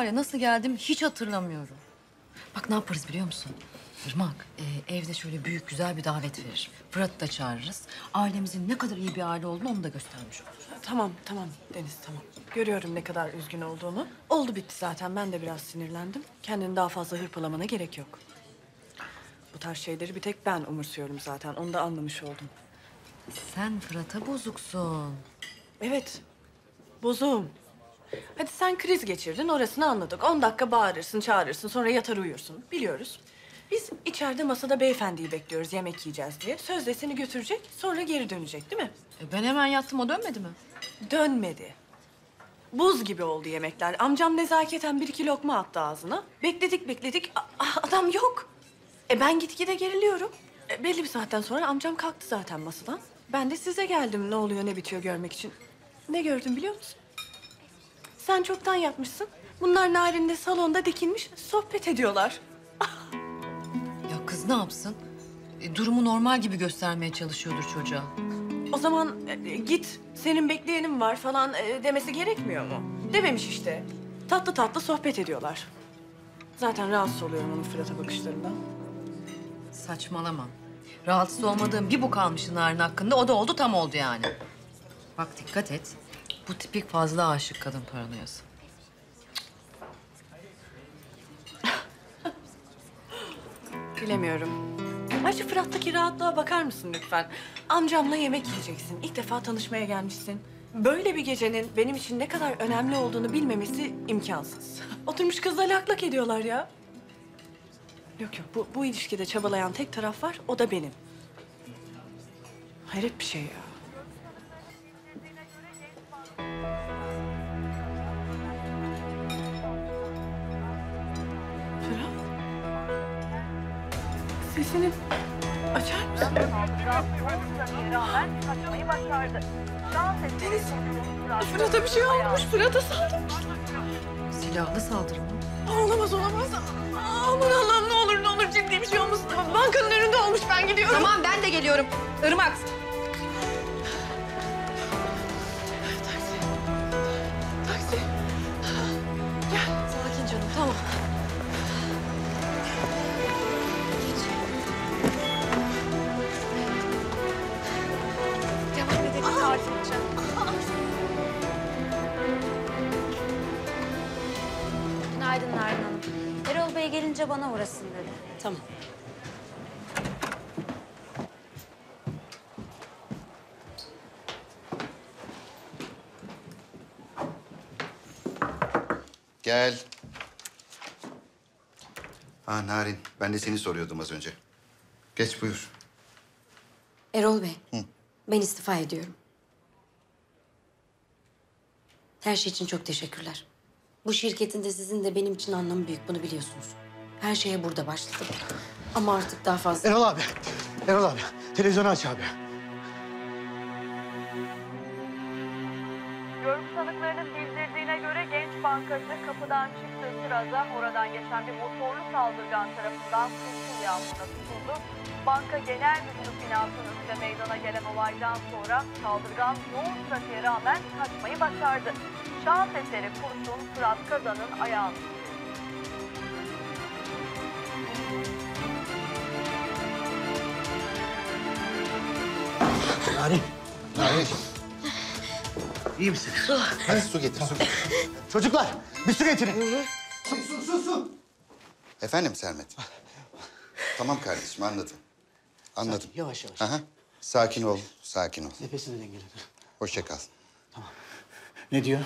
Var ya nasıl geldim hiç hatırlamıyorum. Bak ne yaparız biliyor musun? Irmak, e, evde şöyle büyük güzel bir davet verir. Fırat'ı da çağırırız. Ailemizin ne kadar iyi bir aile olduğunu onu da göstermiş olur. Tamam, tamam Deniz tamam. Görüyorum ne kadar üzgün olduğunu. Oldu bitti zaten. Ben de biraz sinirlendim. Kendini daha fazla hırpalamana gerek yok. Bu tarz şeyleri bir tek ben umursuyorum zaten. Onu da anlamış oldum. Sen Fırat'a bozuksun. Evet, bozuğum. Hadi sen kriz geçirdin, orasını anladık. On dakika bağırırsın, çağırırsın, sonra yatar uyursun. Biliyoruz. Biz içeride masada beyefendiyi bekliyoruz yemek yiyeceğiz diye. Sözde seni götürecek, sonra geri dönecek değil mi? E, ben hemen yattım o dönmedi mi? Dönmedi. Buz gibi oldu yemekler. Amcam nezaketen bir iki lokma attı ağzına. Bekledik bekledik. A- adam yok. E ben gitgide geriliyorum. E, belli bir saatten sonra amcam kalktı zaten masadan. Ben de size geldim ne oluyor ne bitiyor görmek için. Ne gördüm biliyor musun? Sen çoktan yatmışsın. Bunlar narinde salonda dikilmiş sohbet ediyorlar. Ya kız ne yapsın? E, durumu normal gibi göstermeye çalışıyordur çocuğa. O zaman e, git senin bekleyenim var falan e, demesi gerekmiyor mu? Dememiş işte. Tatlı tatlı sohbet ediyorlar. Zaten rahatsız oluyorum onun Fırat'a bakışlarından. Saçmalama. Rahatsız olmadığım bir bu kalmışın Narin hakkında. O da oldu tam oldu yani. Bak dikkat et. Bu tipik fazla aşık kadın paranoyası. Bilemiyorum. Ayrıca Fırat'taki rahatlığa bakar mısın lütfen? Amcamla yemek yiyeceksin. İlk defa tanışmaya gelmişsin. Böyle bir gecenin benim için ne kadar önemli olduğunu bilmemesi imkansız. Oturmuş kızla lak lak ediyorlar ya. Yok yok bu, bu ilişkide çabalayan tek taraf var o da benim. Hayret bir şey ya. Sesini açar mısın? Deniz, Fırat'a bir şey olmuş. Fırat'a saldırmışlar. Silahlı saldırı mı? Olamaz olamaz. Aman Allah'ım ne olur ne olur ciddi bir şey olmasın. Bankanın önünde olmuş ben gidiyorum. Tamam ben de geliyorum. Irmak. Bana uğrasın dedi. Tamam. Gel. Ha Narin, ben de seni soruyordum az önce. Geç buyur. Erol Bey, ben istifa ediyorum. Her şey için çok teşekkürler. Bu şirketin de sizin de benim için anlamı büyük, bunu biliyorsunuz. Her şeye burada başladım. Ama artık daha fazla... Erol abi. Erol abi. Televizyonu aç abi. Görgü tanıklarının bildirdiğine göre genç bankacı kapıdan çıktığı sırada oradan geçen bir motorlu saldırgan tarafından kurşun yağmuruna tutuldu. Banka genel müdürü binasının önünde meydana gelen olaydan sonra saldırgan yoğun trafiğe rağmen kaçmayı başardı. Şans eseri kurşun Fırat Kazan'ın ayağını Narin. Narin, iyi misin? hadi su getir, su getir. Çocuklar bir su getirin. Su, su, su, su. Efendim Sermet? Tamam kardeşim, anladım. Anladım. Yavaş yavaş. Aha. Sakin ol, sakin ol. Nefesini dengele. Hoşça kal. Ne diyor?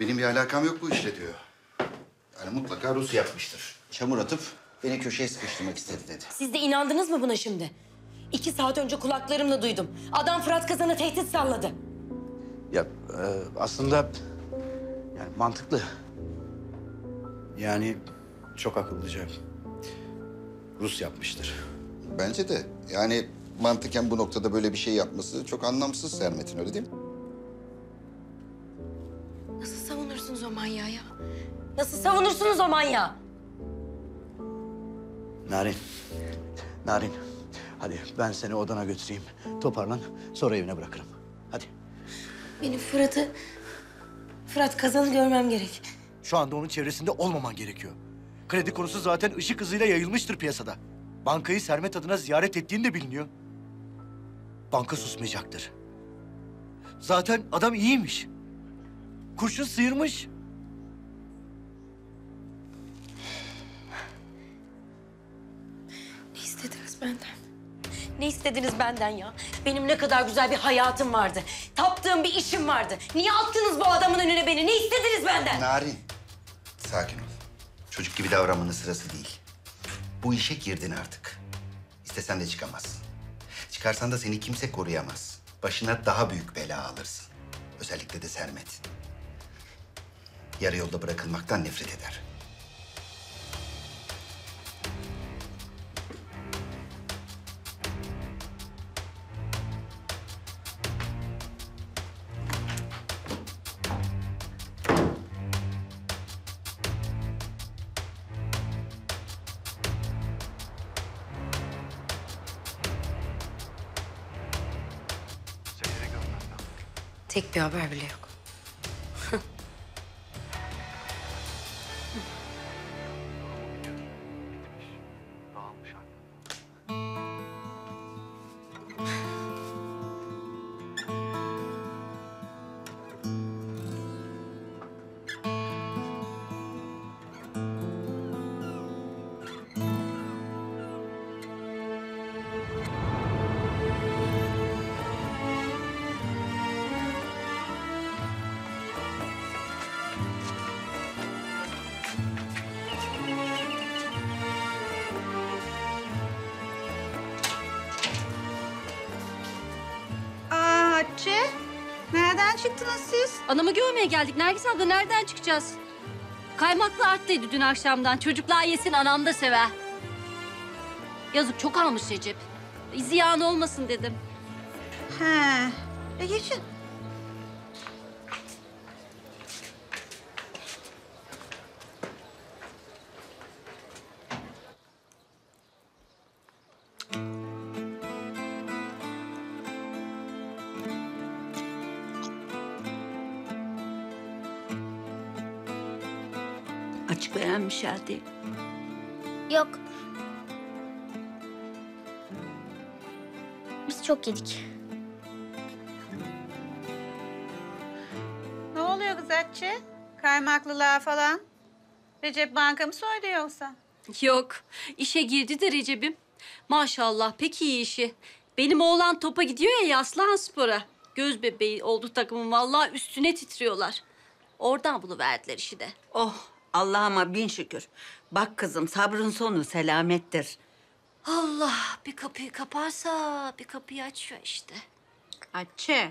Benim bir alakam yok bu işle diyor. Yani mutlaka Rus yapmıştır. Çamur atıp beni köşeye sıkıştırmak istedi dedi. Siz de inandınız mı buna şimdi? İki saat önce kulaklarımla duydum. Adam Fırat Kazan'a tehdit salladı. Ya e, aslında yani mantıklı. Yani çok akıllıca. Rus yapmıştır. Bence de. Yani mantıken bu noktada böyle bir şey yapması çok anlamsız Sermet'in öyle değil mi? Nasıl savunursunuz o manyağı ya? Nasıl savunursunuz o manyağı? Narin. Narin. Hadi ben seni odana götüreyim. Toparlan sonra evine bırakırım. Hadi. Benim Fırat'ı... Fırat Kazan'ı görmem gerek. Şu anda onun çevresinde olmaman gerekiyor. Kredi konusu zaten ışık hızıyla yayılmıştır piyasada. Bankayı Sermet adına ziyaret ettiğin de biliniyor. Banka susmayacaktır. Zaten adam iyiymiş. Kurşun sıyırmış. Ne istediniz benden ya? Benim ne kadar güzel bir hayatım vardı. Taptığım bir işim vardı. Niye attınız bu adamın önüne beni? Ne istediniz benden? Narin, sakin ol. Çocuk gibi davranmanın sırası değil. Bu işe girdin artık. İstesen de çıkamazsın. Çıkarsan da seni kimse koruyamaz. Başına daha büyük bela alırsın. Özellikle de Sermet. Yarı yolda bırakılmaktan nefret eder. Tek bir haber bile yok. Nereden çıktınız siz? Anamı görmeye geldik. Nergis abla nereden çıkacağız? Kaymaklı arttıydı dün akşamdan. Çocuklar yesin anam da sever. Yazık çok almış Recep. Ziyan olmasın dedim. He, e geçin. Açık beğenmiş hadi. Yok. Biz çok yedik. Ne oluyor kız Hatice? Kaymaklılığa falan. Recep bankamı soydu yoksa? Yok. işe girdi de Recep'im. Maşallah pek iyi işi. Benim oğlan topa gidiyor ya Yaslan Spor'a. Göz bebeği oldu takımın. Vallahi üstüne titriyorlar. Oradan buluverdiler işi de. Oh Allah'ıma bin şükür. Bak kızım sabrın sonu selamettir. Allah bir kapıyı kaparsa bir kapıyı açıyor işte. Hatice,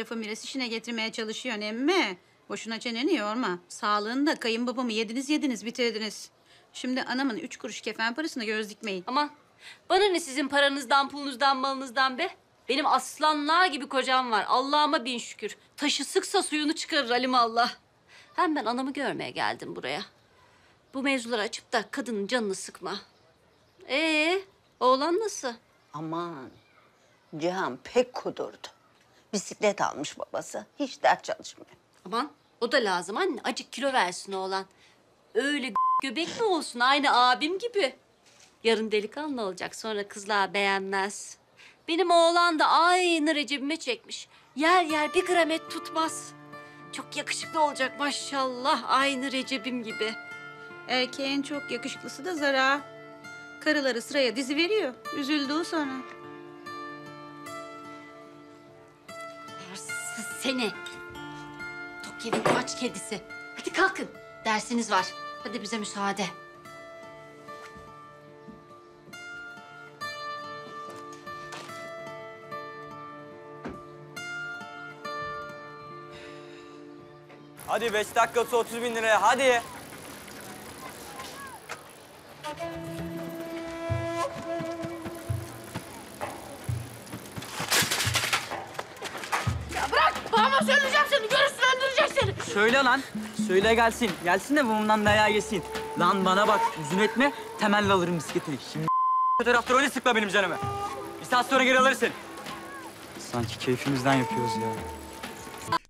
lafı miras işine getirmeye çalışıyorsun emmi. Boşuna çeneni yorma. Sağlığını da kayınbabamı yediniz yediniz bitirdiniz. Şimdi anamın üç kuruş kefen parasına göz dikmeyin. Aman bana ne sizin paranızdan, pulunuzdan, malınızdan be? Benim aslanlar gibi kocam var. Allah'ıma bin şükür. Taşı sıksa suyunu çıkarır Allah. Hem ben anamı görmeye geldim buraya. Bu mevzuları açıp da kadının canını sıkma. Ee, oğlan nasıl? Aman Cihan pek kudurdu. Bisiklet almış babası. Hiç ders çalışmıyor. Aman o da lazım anne. Acık kilo versin oğlan. Öyle göbek mi olsun aynı abim gibi. Yarın delikanlı olacak sonra kızlar beğenmez. Benim oğlan da aynı Recep'ime çekmiş. Yer yer bir gram et tutmaz. Çok yakışıklı olacak maşallah aynı Recep'im gibi. Erkeğin çok yakışıklısı da zara. Karıları sıraya dizi veriyor. Üzüldü o sonra. Arsız seni. Tok yedin kaç kedisi. Hadi kalkın. Dersiniz var. Hadi bize müsaade. Hadi beş dakikası 30 bin liraya hadi. Söyle lan. Söyle gelsin. Gelsin de babamdan dayağı yesin. Lan bana bak. Üzüm etme. Temelli alırım bisikletini. Şimdi taraftar öyle sıkma benim canımı. Bir saat sonra geri alırsın. Sanki keyfimizden yapıyoruz ya.